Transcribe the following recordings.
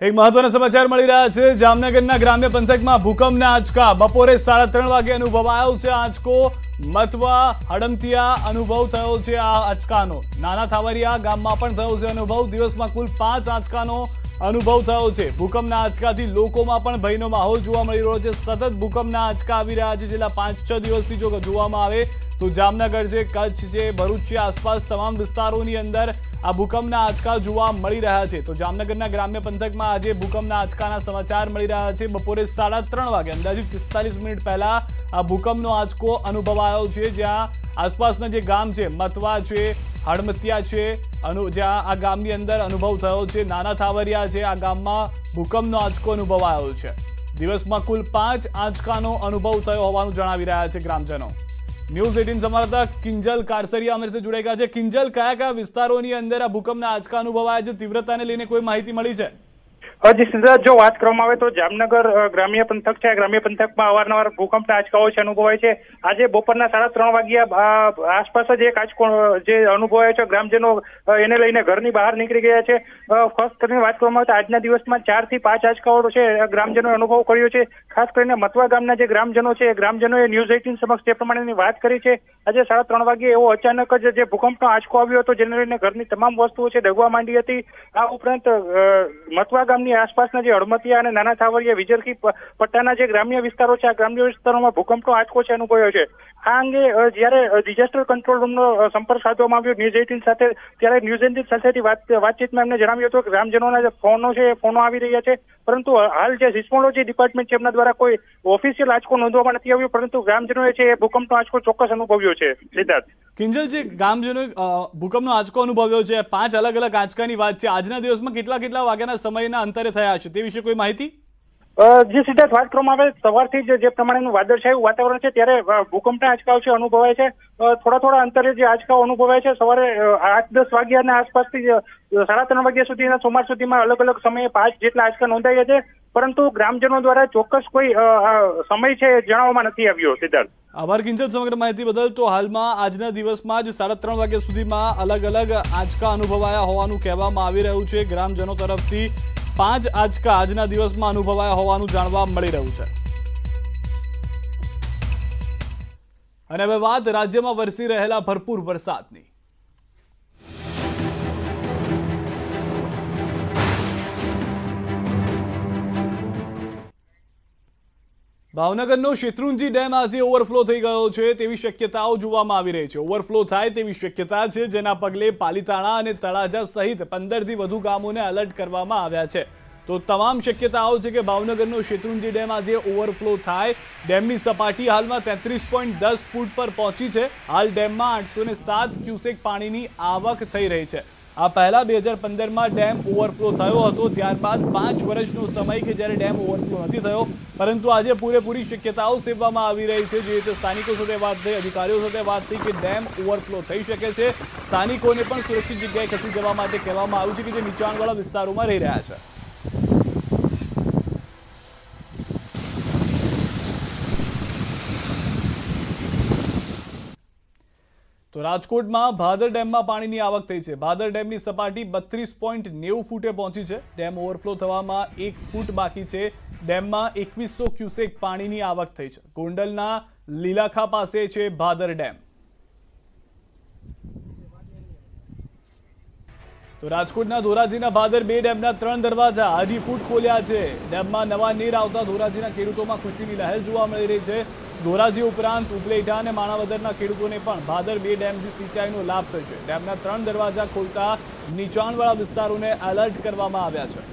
એક મહત્વના સમાચાર મળી રહ્યા છે. જામનગરના ગ્રામ્ય પંથકમાં ભૂકંપના આંચકા. બપોરે સાડા ત્રણ વાગે અનુભવાયો છે આંચકો. મથવા હડમતિયા અનુભવ થયો છે આ આંચકાનો. નાના થાવરિયા ગામમાં પણ થયો છે અનુભવ. દિવસમાં કુલ પાંચ આંચકાનો અનુભવ થયો છે. ભૂકંપના આંચકાથી લોકોમાં પણ ભયનો માહોલ જોવા મળી રહ્યો છે. સતત ભૂકંપના આંચકા આવી રહ્યા છે. છેલ્લા પાંચ છ દિવસથી જો જોવામાં આવે તો જામનગર છે કચ્છ છે, ભરૂચ છે, આસપાસ તમામ વિસ્તારોની અંદર આ ભૂકંપના આંચકા જોવા મળી રહ્યા છે. તો જામનગરના ગ્રામ્ય પંથકમાં આજે ભૂકંપના આંચકાના સમાચાર મળી રહ્યા છે. બપોરે સાડા ત્રણ વાગે, અંદાજિત પિસ્તાલીસ મિનિટ પહેલા આ ભૂકંપનો આંચકો અનુભવાયો છે. જ્યાં આસપાસના જે ગામ છે, મતવા છે હડમતિયા છે, અનુ જ્યાં આ ગામની અંદર અનુભવ થયો છે. નાના થાવરિયા છે, આ ગામમાં ભૂકંપનો આંચકો અનુભવાયો છે. દિવસમાં કુલ પાંચ આંચકાનો અનુભવ થયો હોવાનું જણાવી રહ્યા છે ગ્રામજનો. ન્યૂઝ એટીન સંવાદદાતા કિંજલ કારસરિયા અમારી સાથે જોડાઈ ગયા છે. કિંજલ કયા કયા વિસ્તારોની અંદર આ ભૂકંપના આંચકા અનુભવાયા છે? તીવ્રતાને લઈને કોઈ માહિતી મળી છે? હજી સિદ્ધાર્થ જો વાત કરવામાં આવે તો જામનગર ગ્રામ્ય પંથક છે. ગ્રામ્ય પંથકમાં અવારનવાર ભૂકંપના આંચકાઓ છે અનુભવાય છે. આજે બપોરના સાડા ત્રણ વાગ્યા આસપાસ જ એક આંચકો જે અનુભવાય છે ગ્રામજનો એને લઈને ઘરની બહાર નીકળી ગયા છે. ફર્સ્ટ કરીને વાત કરવામાં આવે તો આજના દિવસમાં ચારથી પાંચ આંચકાઓ છે ગ્રામજનોએ અનુભવ કર્યો છે. ખાસ કરીને મતવા ગામના જે ગ્રામજનો છે ગ્રામજનોએ ન્યૂઝ એટીન સમક્ષ તે પ્રમાણેની વાત કરી છે. આજે સાડા ત્રણ વાગ્યે એવો અચાનક જ જે ભૂકંપનો આંચકો આવ્યો હતો જેને લઈને ઘરની તમામ વસ્તુઓ છે ડગવા માંડી હતી. આ ઉપરાંત અ, મતવા ગામની આસપાસના જે હળમતિયા અને નાના થાવરિયા વિજરખી પટ્ટાના જે ગ્રામ્ય વિસ્તારો છે, આ ગ્રામ્ય વિસ્તારોમાં ભૂકંપનો આંચકો છે, અનુભવ્યો છે. આ અંગે જયારે ડિઝાસ્ટર કંટ્રોલ રૂમનો સંપર્ક સાધવામાં આવ્યો, ન્યૂઝ એઇટીન સાથે, ત્યારે ન્યૂઝ એઇટીન સાથેથી વાત, વાતચીતમાં એમને જણાવ્યું હતું કે ગ્રામજનોના જે ફોનો છે, એ ફોનો આવી રહ્યા છે. પરંતુ હાલ જે સિસ્મોલોજી ડિપાર્ટમેન્ટ છે, એમના દ્વારા કોઈ ઓફિશિયલ આંચકો નોંધવામાં નથી આવ્યો, પરંતુ ગ્રામજનોએ છે એ ભૂકંપનો આંચકો ચોક્કસ અનુભવ્યો છે, સિદ્ધાર્થ. કિંજલ જે ભૂકંપનો આંચકો અનુભવ્યો છે. પાંચ અલગ અલગ આંચકાની વાત છે. આજના દિવસમાં કેટલા કેટલા વાગ્યાના સમયના અંતરે થયા છે તે વિશે કોઈ માહિતી? જે સિદ્ધાર્થ વાત કરવામાં આવે, સવારથી જ પ્રમાણેનું વાદળછાયું વાતાવરણ છે, ત્યારે ભૂકંપના આંચકાઓ છે, અનુભવાય છે. થોડા થોડા અંતરે જે આંચકાઓ અનુભવાય છે, સવારે આઠ દસ વાગ્યાના આસપાસથી સાડા ત્રણ વાગ્યા સુધીના, સોમવાર સુધીમાં અલગ અલગ સમયે પાંચ જેટલા આંચકા નોંધાયા છે. પરંતુ ગ્રામજનો દ્વારા ચોક્કસ કોઈ સમય છે જણાવવામાં નથી આવ્યો, સિદ્ધાર્થ. આભાર કિંજલ સમગ્ર માહિતી બદલ. તો હાલમાં, આજના દિવસમાં જ સાડા ત્રણ વાગ્યા સુધીમાં અલગ અલગ આંચકા અનુભવાયા હોવાનું કહેવામાં આવી રહ્યું છે. ગ્રામજનો તરફથી પાંચ આંચકા આજના દિવસમાં અનુભવાયા હોવાનું જાણવા મળી રહ્યું છે. અને હવે વાત રાજ્યમાં વરસી રહેલા ભરપૂર વરસાદની. ભાવનગરનો શેત્રુંજી ડેમ આજે ઓવરફ્લો થઈ ગયો છે તેવી શક્યતાઓ જોવામાં આવી રહી છે. ઓવરફ્લો થાય તેવી શક્યતા છે, જેના પગલે પાલીતાણા અને તળાજા સહિત પંદરથી વધુ ગામોને એલર્ટ કરવામાં આવ્યા છે. તો તમામ શક્યતાઓ છે કે ભાવનગરનો શેત્રુંજી ડેમ આજે ઓવરફ્લો થાય. ડેમની સપાટી હાલમાં તેત્રીસ પોઈન્ટ દસ ફૂટ પર પહોંચી છે. હાલ ડેમમાં આઠસો સાત ક્યુસેક પાણીની આવક થઈ રહી છે. આ પહેલા બે હજાર પંદરમાં ડેમ ઓવરફ્લો થયો હતો. ત્યારબાદ પાંચ વર્ષનો સમય કે જ્યારે ડેમ ઓવરફ્લો નથી થયો, પરંતુ આજે પૂરેપૂરી શક્યતાઓ સેવવામાં આવી રહી છે. જે રીતે સ્થાનિકો સાથે વાત થઈ, અધિકારીઓ સાથે વાત થઈ કે ડેમ ઓવરફ્લો થઈ શકે છે, સ્થાનિકોને પણ સુરક્ષિત જગ્યાએ ખસી જવા માટે કહેવામાં આવ્યું છે કે જે નીચાણવાળા વિસ્તારોમાં રહી રહ્યા છે. રાજકોટમાં ભાદર ડેમમાં પાણીની આવક થઈ છે. ભાદર ડેમની સપાટી બત્રીસ પોઈન્ટ નેવું ફૂટે પહોંચી છે. ડેમ ઓવરફ્લો થવામાં એક ફૂટ બાકી છે. ડેમમાં એકવીસો ક્યુસેક પાણીની આવક થઈ છે. ગોંડલના લીલાખા પાસે છે ભાદર ડેમ. તો રાજકોટના ધોરાજીના ભાદર બે ડેમના ત્રણ દરવાજા હજી ફૂટ ખોલ્યા છે. ડેમમાં નવા નીર આવતા ધોરાજીના ખેડૂતોમાં ખુશીની લહેર જોવા મળી રહી છે. ધોરાજી ઉપરાંત ઉપલેટા અને માણાવદરના ખેડૂતોને પણ ભાદર બે ડેમથી સિંચાઈનો લાભ થશે ડેમના ત્રણ દરવાજા ખોલતા નીચાણવાળા વિસ્તારોને એલર્ટ કરવામાં આવ્યા છે.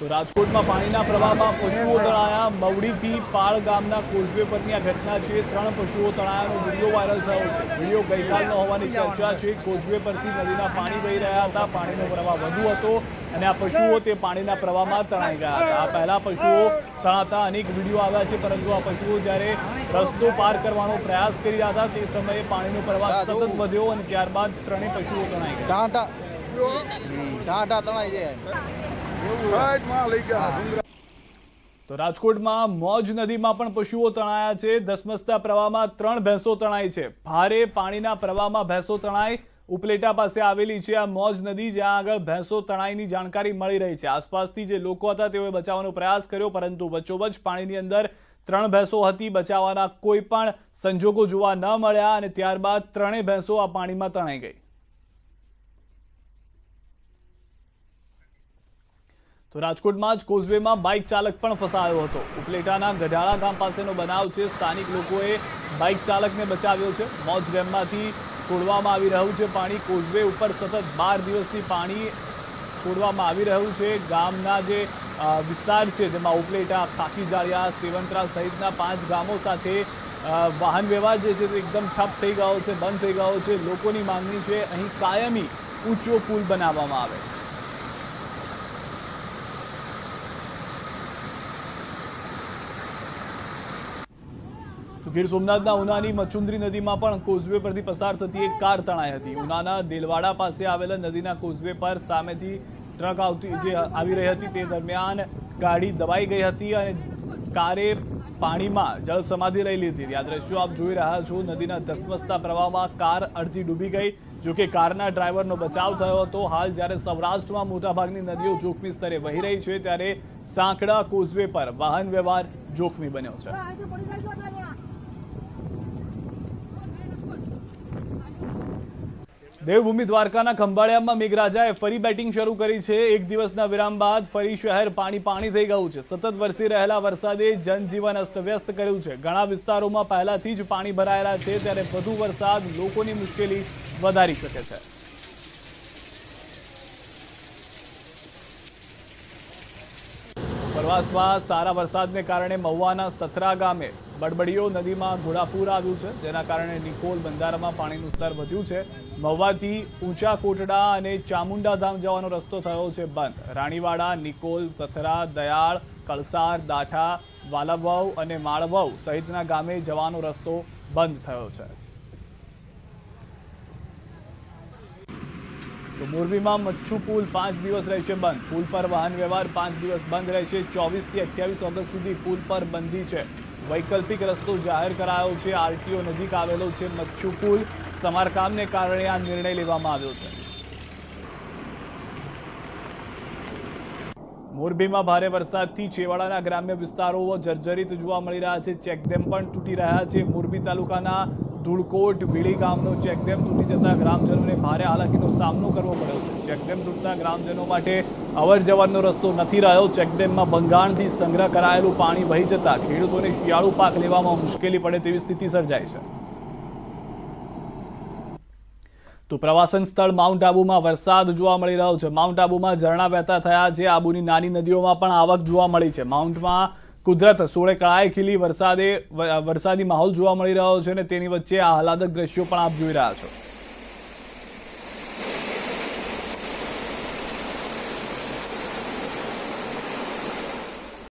તો રાજકોટમાં પાણીના પ્રવાહમાં પશુઓ તણાયા. મવડીથી પાળ ગામના કોઝવે પરની આ ઘટના છે. ત્રણ પશુઓ તણાયાનો વીડિયો વાયરલ થયો છે. વીડિયો ગઈકાલનો હોવાની ચર્ચા છે. કોઝવે પરથી નદીના પાણી વહી રહ્યા હતા. પાણીનો પ્રવાહ વધુ હતો. અને આ પશુઓ તે પાણીના પ્રવાહમાં તણાઈ ગયા હતા. આ પહેલા પશુઓ તણાતા અનેક વીડિયો આવ્યા છે પરંતુ આ પશુઓ જ્યારે રસ્તો પાર કરવાનો પ્રયાસ કરી રહ્યા હતા તે સમયે પાણીનો પ્રવાહ સતત વધ્યો અને ત્યારબાદ ત્રણેય પશુઓ તણાઈ ગયા. ટાટા. ટાટા તણાઈ જાય તો રાજકોટમાં મોજ નદીમાં પણ પશુઓ તણાયા છે. ધસમસતા પ્રવાહમાં ત્રણ ભેંસો તણાઈ છે. ભારે પાણીના પ્રવાહમાં ભેંસો તણાઈ ઉપલેટા પાસે આવેલી છે આ મોજ નદી, જ્યાં આગળ ભેંસો તણાઈની જાણકારી મળી રહી છે. આસપાસથી જે લોકો હતા, તેઓએ બચાવવાનો પ્રયાસ કર્યો, પરંતુ વચ્ચોવચ પાણીની અંદર ત્રણ ભેંસો હતી. બચાવવાના કોઈ પણ સંજોગો જોવા ન મળ્યા અને ત્યારબાદ ત્રણેય ભેંસો આ પાણીમાં તણાઈ ગઈ. તો રાજકોટમાં જ કોઝવેમાં બાઇક ચાલક પણ ફસાયો હતો. ઉપલેટાના ગઢાળા ગામ પાસેનો બનાવ છે. સ્થાનિક લોકોએ બાઇક ચાલકને બચાવ્યો છે. મોજ ડેમમાંથી છોડવામાં આવી રહ્યું છે. પાણી કોઝવે ઉપર સતત બાર દિવસથી પાણી છોડવામાં આવી રહ્યું છે. ગામના જે વિસ્તાર છે, જેમાં ઉપલેટા કાકીજાળિયા સેવંતરા સહિતના પાંચ ગામો સાથે વાહન વ્યવહાર જે છે તે એકદમ ઠપ થઈ ગયો છે, બંધ થઈ ગયો છે. લોકોની માંગણી છે, અહીં કાયમી ઊંચો પુલ બનાવવામાં આવે. તો ગીર સોમનાથના ઉનાની મચુંદરી નદીમાં પણ કોઝવે પરથી પસાર થતી એક કાર તણાઈ હતી. ઉનાના દેલવાડા પાસે આવેલા નદીના કોઝવે પર સામેથી ટ્રક આવતી જે આવી રહી હતી તે દરમિયાન ગાડી દબાઈ ગઈ હતી અને કારે પાણીમાં જળ સમાધિ લઈ લીધી આ દ્રશ્યો આપ જોઈ રહ્યા છો. નદીના ધસમસતા પ્રવાહમાં કાર અડધી ડૂબી ગઈ. જોકે કારના ડ્રાઈવરનો બચાવ થયો હતો. હાલ જ્યારે સૌરાષ્ટ્રમાં મોટાભાગની નદીઓ જોખમી સ્તરે વહી રહી છે, ત્યારે સાંકડા કોઝવે પર વાહન વ્યવહાર જોખમી બન્યો છે. દેવભૂમિ દ્વારકાના ખંભાળિયામાં મેઘરાજાએ ફરી બેટિંગ શરૂ કરી છે. એક દિવસના વિરામ બાદ ફરી શહેર પાણી પાણી થઈ ગયું છે. સતત વરસી રહેલા વરસાદે જનજીવન અસ્તવ્યસ્ત કર્યું છે. ઘણા વિસ્તારોમાં પહેલાથી જ પાણી ભરાયેલા છે ત્યારે વધુ વરસાદ લોકોની મુશ્કેલી વધારી શકે છે. પ્રવાસમાં સારા વરસાદને કારણે મહુવાના સથરા ગામે બડબડીયો નદીમાં ઘોડાપૂર આવ્યું છે. જેના કારણે નિકોલ બંધારામાં પાણીનું સ્તર વધ્યું છે. મહુવાથી ઊંચા કોટડા અને ચામુંડા ધામ જવાનો રસ્તો થયો છે બંધ. રાણીવાડા, નિકોલ, સથરા, દયાળ, કળસાર, દાઠા વાલાવવ અને માળવવ સહિતના ગામે જવાનો રસ્તો બંધ થયો છે. તો મોરબીમાં મચ્છુ પુલ પાંચ દિવસ રહેશે બંધ. પુલ પર વાહન વ્યવહાર પાંચ દિવસ બંધ રહેશે. ચોવીસથી અઠ્યાવીસ ઓગસ્ટ સુધી પુલ પર બંધી છે. વૈકલ્પિક રસ્તો જાહેર કરાયો છે. આરટીઓ નજીક આવેલો છે મચ્છુ સમારકામને કારણે આ નિર્ણય લેવામાં આવ્યો છે. મોરબીમાં ભારે વરસાદથી છેવાડાના ગ્રામ્ય વિસ્તારો જર્જરિત જોવા મળી રહ્યા છે. ચેકડેમ પણ તૂટી રહ્યા છે. મોરબી તાલુકાના ધૂળકોટ બીડી ગામનો ચેકડેમ તૂટી જતા ગ્રામજનોને ભારે હાલાકીનો સામનો કરવો પડ્યો છે. ચેકડેમ તૂટતા ગ્રામજનો માટે અવર જવરનો રસ્તો નથી રહ્યો. ચેકડેમમાં બંગાળથી સંગ્રહ કરાયેલું પાણી વહી જતા ખેડૂતોને શિયાળુ પાક લેવામાં મુશ્કેલી પડે તેવી સ્થિતિ સર્જાઈ છે. તો પ્રવાસન સ્થળ માઉન્ટ આબુમાં વરસાદ જોવા મળી રહ્યો છે. માઉન્ટ આબુમાં ઝરણા વહેતા થયા છે. આબુની નાની નદીઓમાં પણ આવક જોવા મળી છે. માઉન્ટમાં કુદરત સોળે કળાએ ખીલી વરસાદે વરસાદી માહોલ જોવા મળી રહ્યો છે અને તેની વચ્ચે આહલાદક દ્રશ્યો પણ આપ જોઈ રહ્યા છો.